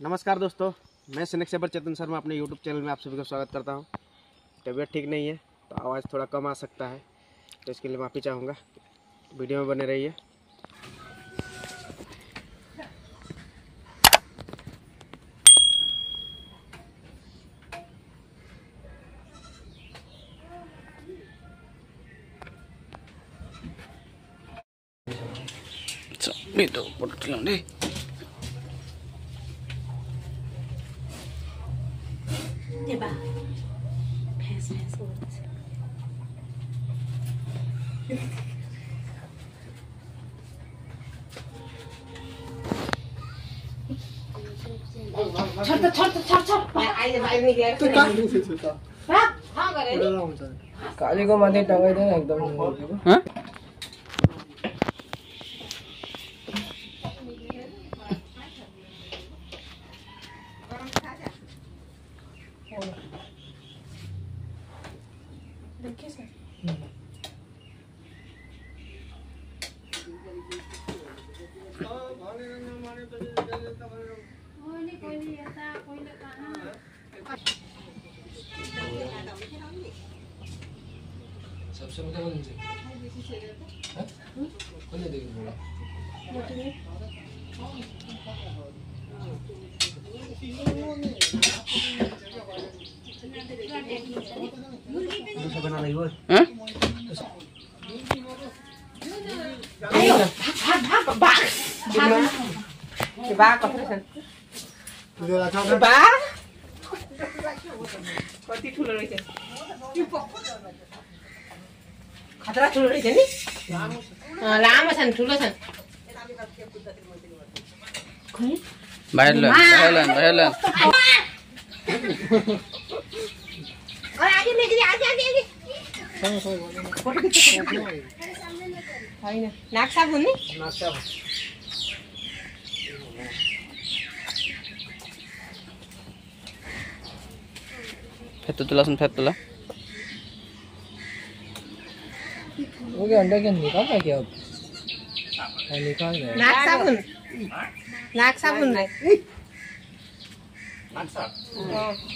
नमस्कार दोस्तों, मैं सिनेक सेबर चेतन शर्मा अपने यूट्यूब चैनल में आप सभी का स्वागत करता हूँ। तबीयत ठीक नहीं है तो आवाज़ थोड़ा कम आ सकता है तो इसके लिए माफ़ी चाहूँगा। वीडियो में बने रहिए। deh Diba? Pass, pass, ulit. छट छट छट छट आइले भाइ निले त्यो काट दिन्छु त राख हा गरे कालीको माथि टगाइदैन एकदम ह Hah? सबसे मध्ये कोणचे कोणते देखील बोला Hah? आयो भाग भाग luôn. Hả? Ba có phải không? Ba? কতি ঠুলো রয়েছে খাতরা ঠুলো রয়েছে নি রাম আছেন ঠুলো আছেন বাইরে বাইরে বাইরে होइन नाक साबुन नि Fetu tu langsung fetu lah. वो क्या अंडा क्या निकाल रहा है क्या अब हाँ, निकाल रहा है नाक साबुन नाक साबुन रे हाँ नहीं Monoklot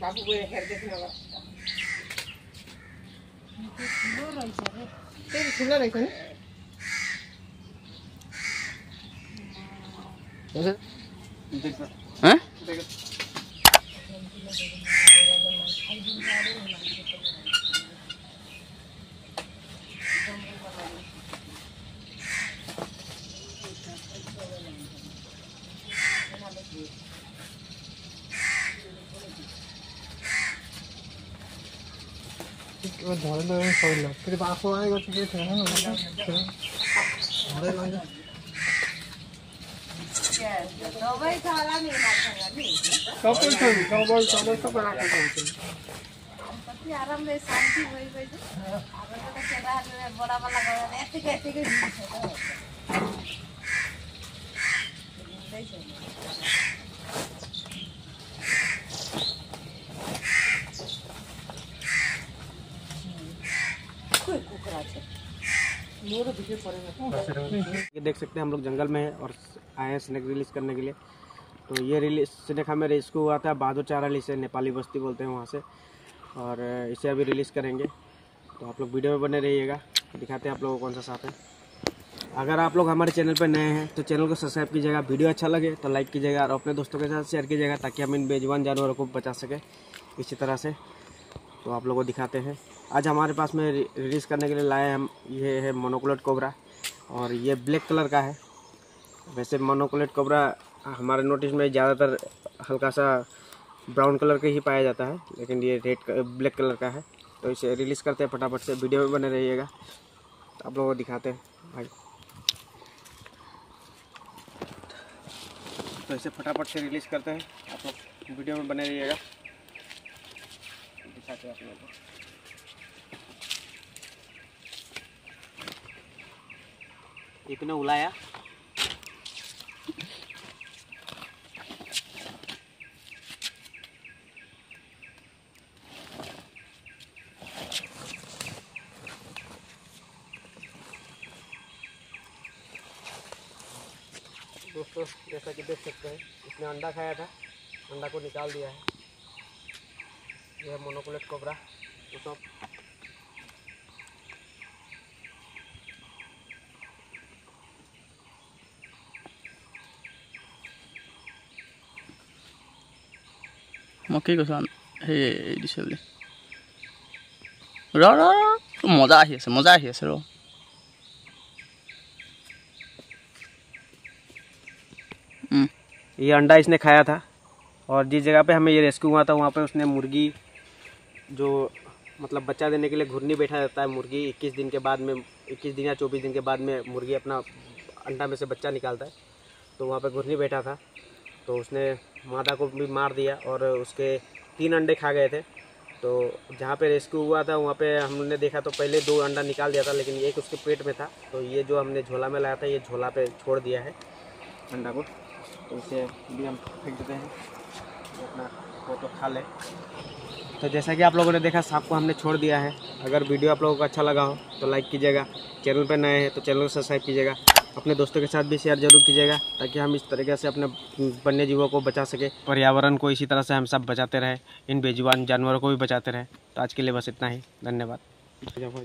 बाबु ठुलो रहेछ नि हाँ? त्यो ठुलो रहेछ नि Hah? धरेर सजिलो फेरि आफू आएको चाहिँ केही थिएन सबै छ डबल डबल सबै राखेको हुन्छ आरामले शान्ति भइरहेछ हाम्रो त केटाहरूले बडाबला गरेर यत्तिकै यत्तिकै ये देख सकते हैं हम लोग जंगल में हैं और आए हैं स्नैक रिलीज़ करने के लिए। तो ये रिलीज़, स्नैक हमें रेस्क्यू हुआ था, बहादुर चारा इसे नेपाली बस्ती बोलते हैं वहाँ से। और इसे अभी रिलीज़ करेंगे। तो आप लोग वीडियो में बने रहिएगा, दिखाते हैं आप लोगों को कौन सा साथ है। अगर आप लोग हमारे चैनल पर नए हैं तो चैनल को सब्सक्राइब कीजिएगा, वीडियो अच्छा लगे तो लाइक कीजिएगा और अपने दोस्तों के साथ शेयर कीजिएगा ताकि हम इन बेजवान जानवरों को बचा सकें इसी तरह से। तो आप लोगों को दिखाते हैं। आज हमारे पास में रिलीज़ करने के लिए लाए हम, ये है मोनोकुलेट कोबरा, और ये ब्लैक कलर का है। वैसे मोनोकुलेट कोबरा हमारे नोटिस में ज़्यादातर हल्का सा ब्राउन कलर का ही पाया जाता है, लेकिन ये रेड ब्लैक कलर का है। तो इसे रिलीज़ करते हैं फटाफट से, वीडियो में बने रहिएगा। तो आप लोगों को दिखाते हैं। भाई। तो इसे फटाफट से रिलीज़ करते हैं। आप लोग वीडियो में बने रहिएगा। दिखाते हैं आप लोगों को। इतने उलाया। दोस्तों जैसा कि देख सकते हैं इसने अंडा खाया था अंडा को निकाल दिया है। यह मोनोकोलेट कोबरा। उसमें মই কি কৈছোঁ সেই এৰি দিছে বুলি ৰ ৰ ৰ। মজা আহি আছে মজা আহি আছে ৰ উম, ये अंडा इसने खाया था और जिस जगह पे हमें ये रेस्क्यू हुआ था वहाँ पे उसने मुर्गी जो मतलब बच्चा देने के लिए घुरनी बैठा रहता है मुर्गी 21 दिन के बाद में 21 दिन या 24 दिन के बाद में मुर्गी अपना अंडा में से बच्चा निकालता है तो वहाँ पे घुरनी बैठा था तो उसने मादा को भी मार दिया और उसके तीन अंडे खा गए थे। तो जहाँ पे रेस्क्यू हुआ था वहाँ पे हमने देखा तो पहले दो अंडा निकाल दिया था लेकिन एक उसके पेट में था। तो ये जो हमने झोला में लाया था ये झोला पे छोड़ दिया है। अंडा को। तो इसे भी हम फेंक देते हैं। अपना वो तो खा ले। तो जैसा कि आप लोगों ने देखा सांप को हमने छोड़ दिया है। अगर वीडियो आप लोगों को अच्छा लगा हो तो लाइक कीजिएगा। चैनल पर नए हैं तो चैनल को सब्सक्राइब कीजिएगा। अपने दोस्तों के साथ भी शेयर ज़रूर कीजिएगा, ताकि हम इस तरीके से अपने वन्य जीवों को बचा सके, पर्यावरण को इसी तरह से हम सब बचाते रहे, इन बेजुबान जानवरों को भी बचाते रहे। तो आज के लिए बस इतना ही, धन्यवाद।